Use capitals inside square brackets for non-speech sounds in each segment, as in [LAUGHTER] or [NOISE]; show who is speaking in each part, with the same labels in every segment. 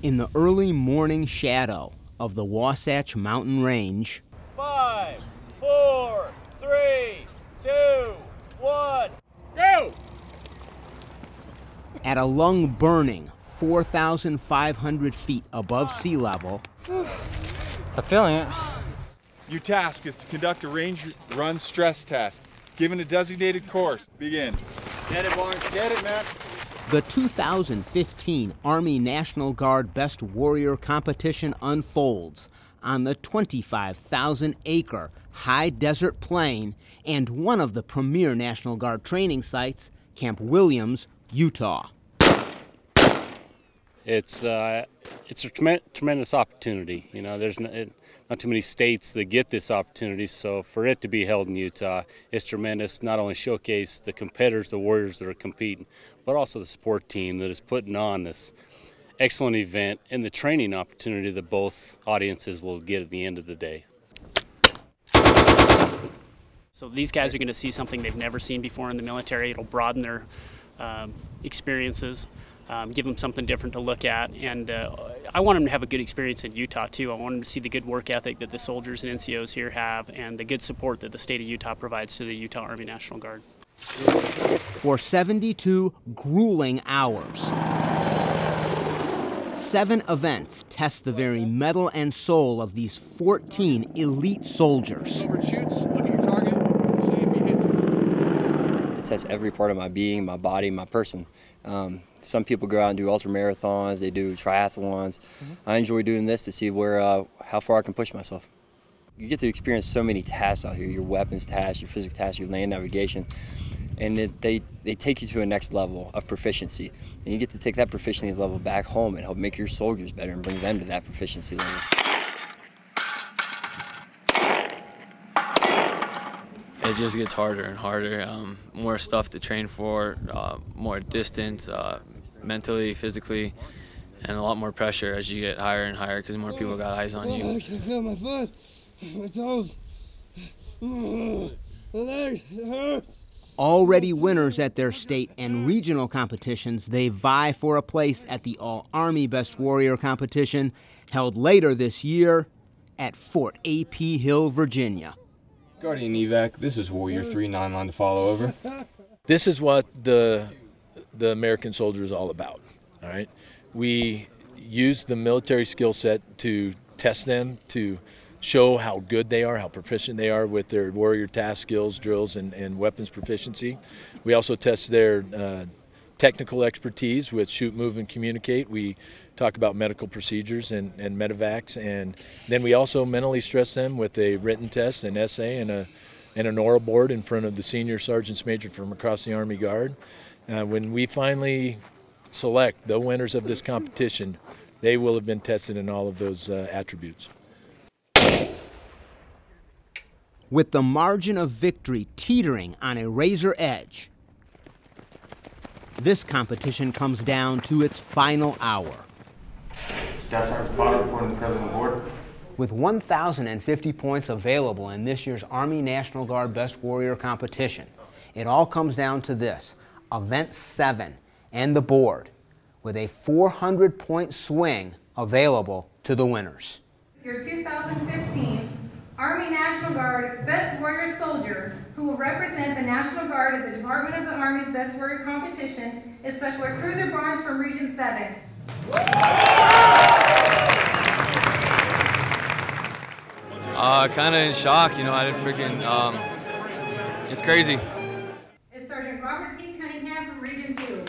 Speaker 1: In the early morning shadow of the Wasatch Mountain Range,
Speaker 2: five, four, three, two, one, go!
Speaker 1: At a lung burning 4,500 feet above sea level,
Speaker 3: I'm feeling it.
Speaker 4: Your task is to conduct a range run stress test. Given a designated course, begin.
Speaker 5: Get it, Barnes. Get it, man.
Speaker 1: The 2015 Army National Guard Best Warrior competition unfolds on the 25,000 acre high desert plain and one of the premier National Guard training sites, Camp Williams, Utah.
Speaker 6: It's uh, it's a trem tremendous opportunity. You know, there's no, it, not too many states that get this opportunity, so for it to be held in Utah, it's tremendous. Not only showcase the competitors, the warriors that are competing, but also the support team that is putting on this excellent event and the training opportunity that both audiences will get at the end of the day.
Speaker 7: So these guys are going to see something they've never seen before in the military. It'll broaden their um, experiences, um, give them something different to look at, and uh, I want them to have a good experience in Utah too. I want them to see the good work ethic that the soldiers and NCOs here have, and the good support that the state of Utah provides to the Utah Army National Guard.
Speaker 1: For 72 grueling hours, seven events test the very mettle and soul of these 14 elite soldiers.
Speaker 5: Over look at your target, see if he hits it.
Speaker 8: It tests every part of my being, my body, my person. Um, some people go out and do ultra marathons, they do triathlons. Mm -hmm. I enjoy doing this to see where, uh, how far I can push myself. You get to experience so many tasks out here, your weapons tasks, your physical tasks, your land navigation and it, they, they take you to a next level of proficiency. And you get to take that proficiency level back home and help make your soldiers better and bring them to that proficiency level.
Speaker 3: It just gets harder and harder. Um, more stuff to train for, uh, more distance, uh, mentally, physically, and a lot more pressure as you get higher and higher because more people got eyes on you.
Speaker 9: I can feel my foot, my toes, my legs, it hurts.
Speaker 1: Already winners at their state and regional competitions, they vie for a place at the All Army Best Warrior competition held later this year at Fort A.P. Hill, Virginia.
Speaker 10: Guardian Evac, this is Warrior 3 9 line to follow over. [LAUGHS]
Speaker 11: This is what the the American soldier is all about. All right, we use the military skill set to test them to show how good they are, how proficient they are with their warrior task skills, drills, and, and weapons proficiency. We also test their uh, technical expertise with shoot, move, and communicate. We talk about medical procedures and, and medevacs, and then we also mentally stress them with a written test, an essay, and a and an oral board in front of the senior sergeants major from across the Army Guard. Uh, when we finally select the winners of this competition, they will have been tested in all of those uh, attributes.
Speaker 1: with the margin of victory teetering on a razor edge. This competition comes down to its final hour.
Speaker 12: Staff Sergeant Potter reporting to the President of the Board.
Speaker 1: With 1,050 points available in this year's Army National Guard Best Warrior competition, it all comes down to this, Event 7 and the board, with a 400-point swing available to the winners.
Speaker 13: Your 2015 Army National Guard Best Warrior Soldier, who will represent the National Guard at the Department of the Army's Best Warrior Competition, is Special Air Cruiser Barnes from Region 7.
Speaker 3: Uh, kind of in shock, you know, I didn't freaking, um, it's crazy.
Speaker 13: Is Sergeant Robert T. Cunningham from Region 2.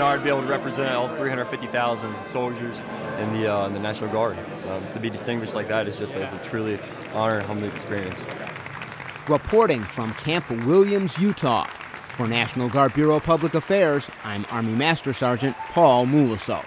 Speaker 14: Honor to be able to represent all 350,000 soldiers in the, uh, in the National Guard. So, to be distinguished like that is just it's a truly honor and humbling experience.
Speaker 1: Reporting from Camp Williams, Utah, for National Guard Bureau of Public Affairs, I'm Army Master Sergeant Paul Muliso.